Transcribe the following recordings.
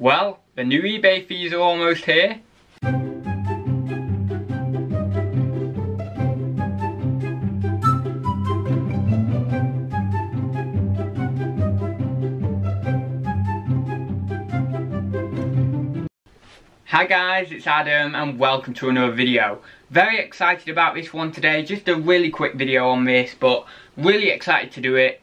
Well, the new eBay fees are almost here. Hi guys, it's Adam and welcome to another video. Very excited about this one today, just a really quick video on this, but really excited to do it.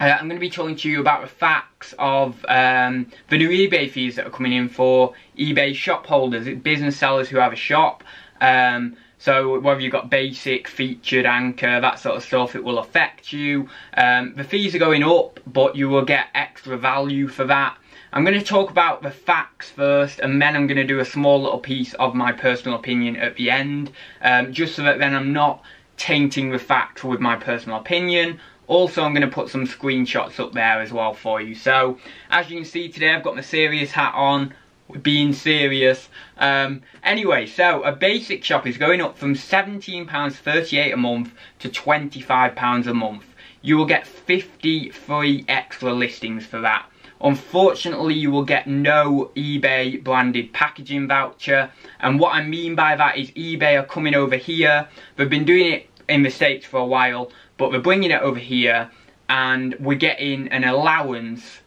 Uh, I'm going to be talking to you about the facts of um, the new eBay fees that are coming in for eBay shop holders, business sellers who have a shop. Um, so whether you've got basic, featured, anchor, that sort of stuff, it will affect you. Um, the fees are going up, but you will get extra value for that. I'm going to talk about the facts first and then I'm going to do a small little piece of my personal opinion at the end um, just so that then I'm not tainting the facts with my personal opinion also I'm going to put some screenshots up there as well for you. So as you can see today I've got my serious hat on being serious. Um, anyway so a basic shop is going up from £17.38 a month to £25 a month. You will get 50 free extra listings for that. Unfortunately, you will get no eBay branded packaging voucher. And what I mean by that is eBay are coming over here. They've been doing it in the States for a while, but we're bringing it over here and we're getting an allowance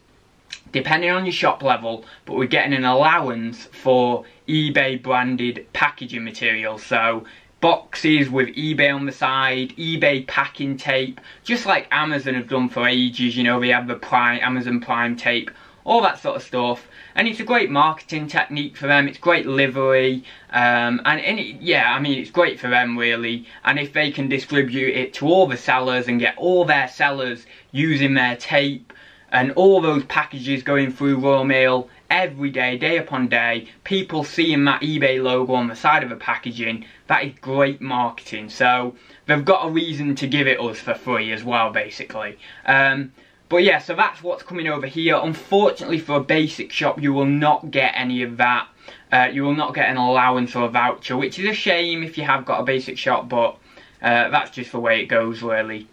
depending on your shop level, but we're getting an allowance for eBay branded packaging material. So boxes with eBay on the side, eBay packing tape, just like Amazon have done for ages, you know, they have the Prime, Amazon Prime tape, all that sort of stuff. And it's a great marketing technique for them, it's great livery, um, and, and it, yeah, I mean, it's great for them really. And if they can distribute it to all the sellers and get all their sellers using their tape, and all those packages going through Royal Mail every day, day upon day, people seeing that eBay logo on the side of the packaging, that is great marketing. So they've got a reason to give it us for free as well, basically. Um, but yeah, so that's what's coming over here. Unfortunately for a basic shop, you will not get any of that. Uh, you will not get an allowance or a voucher, which is a shame if you have got a basic shop, but uh, that's just the way it goes, really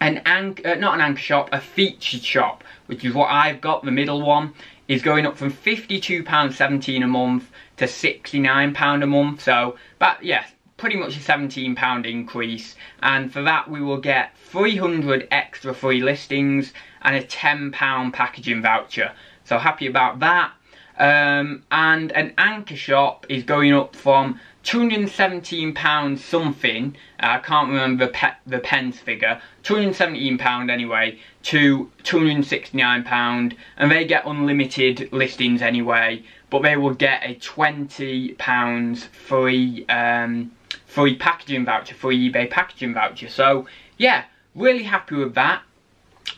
an anchor, uh, not an anchor shop, a featured shop, which is what I've got, the middle one, is going up from £52.17 a month to £69 a month. So, but yes, pretty much a £17 increase. And for that, we will get 300 extra free listings and a £10 packaging voucher. So happy about that. Um, and an anchor shop is going up from £217 something, uh, I can't remember pe the pence figure, £217 anyway, to £269, and they get unlimited listings anyway, but they will get a £20 free, um, free packaging voucher, free eBay packaging voucher. So, yeah, really happy with that.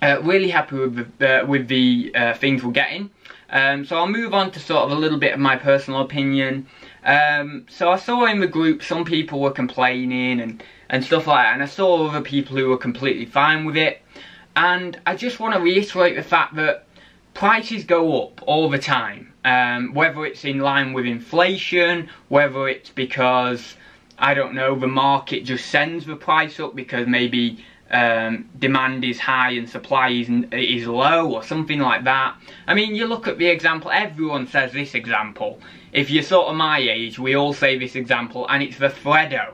Uh, really happy with the, uh, with the uh, things we're getting. Um, so I'll move on to sort of a little bit of my personal opinion. Um, so I saw in the group some people were complaining and, and stuff like that, and I saw other people who were completely fine with it. And I just want to reiterate the fact that prices go up all the time, um, whether it's in line with inflation, whether it's because, I don't know, the market just sends the price up because maybe um, demand is high and supply is, is low or something like that. I mean, you look at the example, everyone says this example. If you're sort of my age, we all say this example, and it's the Freddo.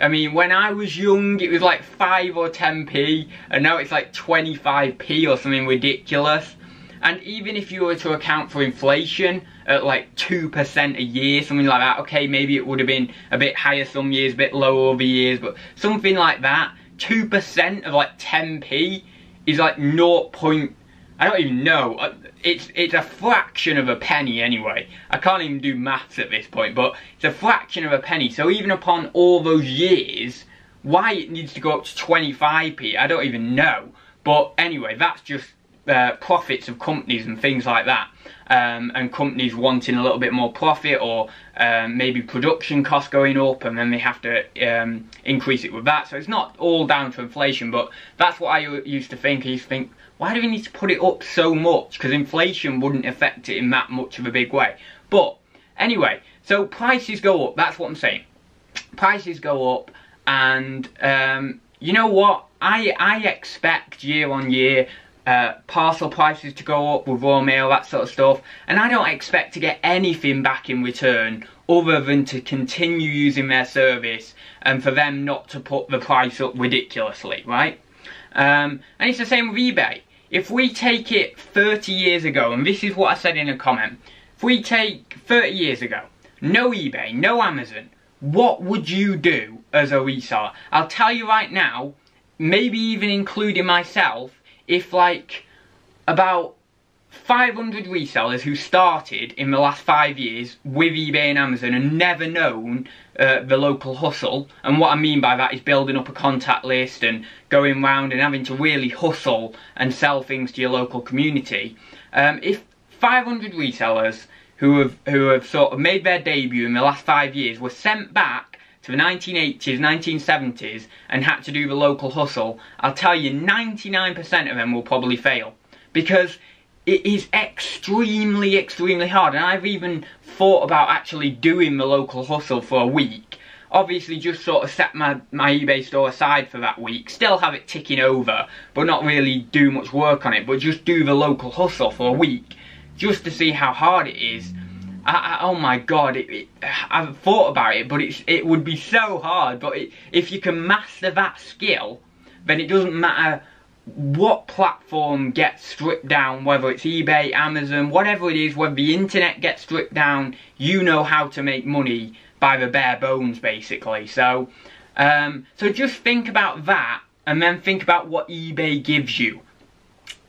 I mean, when I was young, it was like 5 or 10p, and now it's like 25p or something ridiculous. And even if you were to account for inflation at like 2% a year, something like that, okay, maybe it would have been a bit higher some years, a bit lower other years, but something like that, 2% of like 10p is like 0. Point, I don't even know. Uh, it's it's a fraction of a penny anyway. I can't even do maths at this point, but it's a fraction of a penny. So even upon all those years, why it needs to go up to 25p, I don't even know. But anyway, that's just uh, profits of companies and things like that. Um, and companies wanting a little bit more profit or um, maybe production costs going up and then they have to um, increase it with that. So it's not all down to inflation, but that's what I used to think. I used to think, why do we need to put it up so much? Because inflation wouldn't affect it in that much of a big way. But anyway, so prices go up, that's what I'm saying. Prices go up and um, you know what? I, I expect year on year uh, parcel prices to go up with Royal Mail, that sort of stuff. And I don't expect to get anything back in return other than to continue using their service and for them not to put the price up ridiculously, right? Um, and it's the same with eBay. If we take it 30 years ago, and this is what I said in a comment, if we take 30 years ago, no eBay, no Amazon, what would you do as a reseller? I'll tell you right now, maybe even including myself, if like about 500 resellers who started in the last five years with eBay and Amazon and never known uh, the local hustle. And what I mean by that is building up a contact list and going around and having to really hustle and sell things to your local community. Um, if 500 resellers who have who have sort of made their debut in the last five years were sent back to the 1980s, 1970s and had to do the local hustle, I'll tell you 99% of them will probably fail. Because it is extremely, extremely hard. And I've even thought about actually doing the local hustle for a week. Obviously just sort of set my, my eBay store aside for that week. Still have it ticking over, but not really do much work on it. But just do the local hustle for a week. Just to see how hard it is. I, I, oh my god, it, it, I've thought about it, but it's, it would be so hard. But it, if you can master that skill, then it doesn't matter what platform gets stripped down, whether it's eBay, Amazon, whatever it is, whether the internet gets stripped down, you know how to make money by the bare bones, basically. So, um, so just think about that, and then think about what eBay gives you.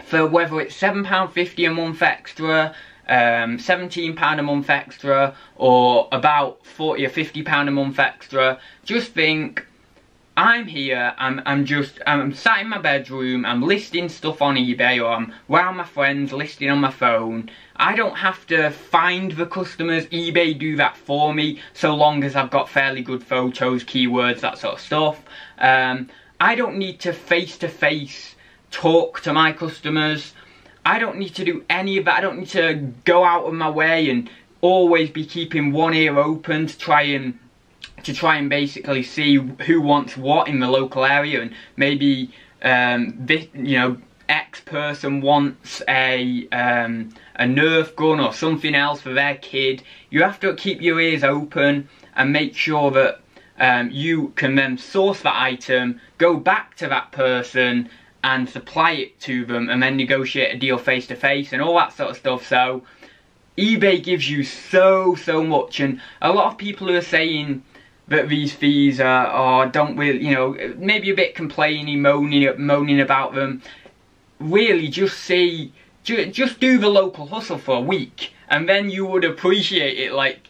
For whether it's £7.50 a month extra, um, £17 a month extra, or about 40 or £50 a month extra, just think I'm here, I'm, I'm just, I'm sat in my bedroom, I'm listing stuff on eBay or I'm around my friends listing on my phone. I don't have to find the customers, eBay do that for me, so long as I've got fairly good photos, keywords, that sort of stuff. Um, I don't need to face-to-face -face talk to my customers. I don't need to do any of that, I don't need to go out of my way and always be keeping one ear open to try and to try and basically see who wants what in the local area and maybe um, this, you know, X person wants a um, a Nerf gun or something else for their kid. You have to keep your ears open and make sure that um, you can then source that item, go back to that person and supply it to them and then negotiate a deal face to face and all that sort of stuff. So eBay gives you so, so much and a lot of people who are saying that these fees are, are don't really, you know, maybe a bit complaining, moaning, moaning about them. Really, just see, ju just do the local hustle for a week, and then you would appreciate it like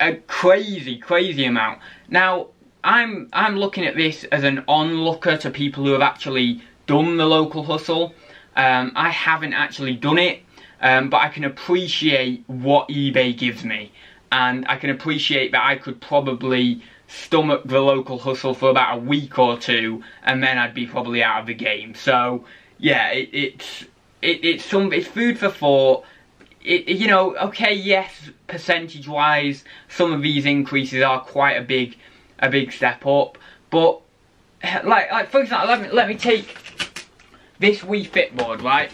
a crazy, crazy amount. Now, I'm I'm looking at this as an onlooker to people who have actually done the local hustle. Um, I haven't actually done it, um, but I can appreciate what eBay gives me and I can appreciate that I could probably stomach the local hustle for about a week or two and then I'd be probably out of the game. So yeah, it, it's it, it's some it's food for thought. It, you know, okay, yes, percentage wise, some of these increases are quite a big a big step up, but like like for example, let me let me take this Wii Fit board, right?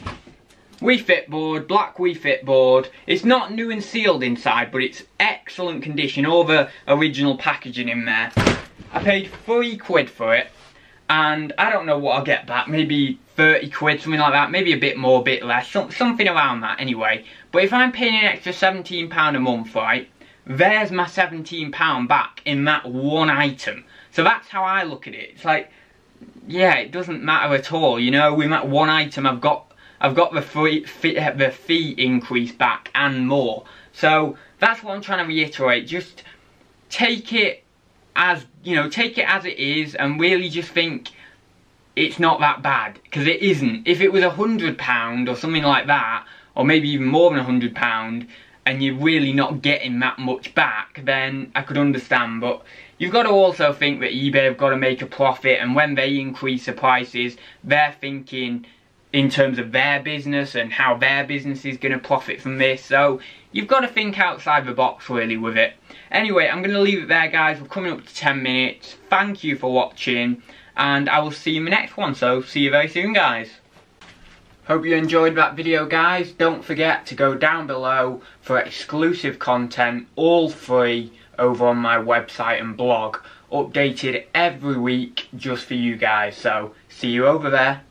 Wii Fit board, black Wii Fit board. It's not new and sealed inside, but it's excellent condition. All the original packaging in there. I paid three quid for it, and I don't know what I'll get back. Maybe 30 quid, something like that. Maybe a bit more, a bit less. Some, something around that, anyway. But if I'm paying an extra £17 a month, right, there's my £17 back in that one item. So that's how I look at it. It's like, yeah, it doesn't matter at all, you know, with that one item I've got I've got the fee, fee, uh, the fee increase back and more. So that's what I'm trying to reiterate. Just take it as, you know, take it as it is and really just think it's not that bad. Because it isn't. If it was a £100 or something like that, or maybe even more than a £100, and you're really not getting that much back, then I could understand. But you've got to also think that eBay have got to make a profit, and when they increase the prices, they're thinking in terms of their business and how their business is going to profit from this. So you've got to think outside the box really with it. Anyway, I'm going to leave it there guys. We're coming up to 10 minutes. Thank you for watching and I will see you in the next one. So see you very soon guys. Hope you enjoyed that video guys. Don't forget to go down below for exclusive content, all free, over on my website and blog. Updated every week just for you guys. So, see you over there.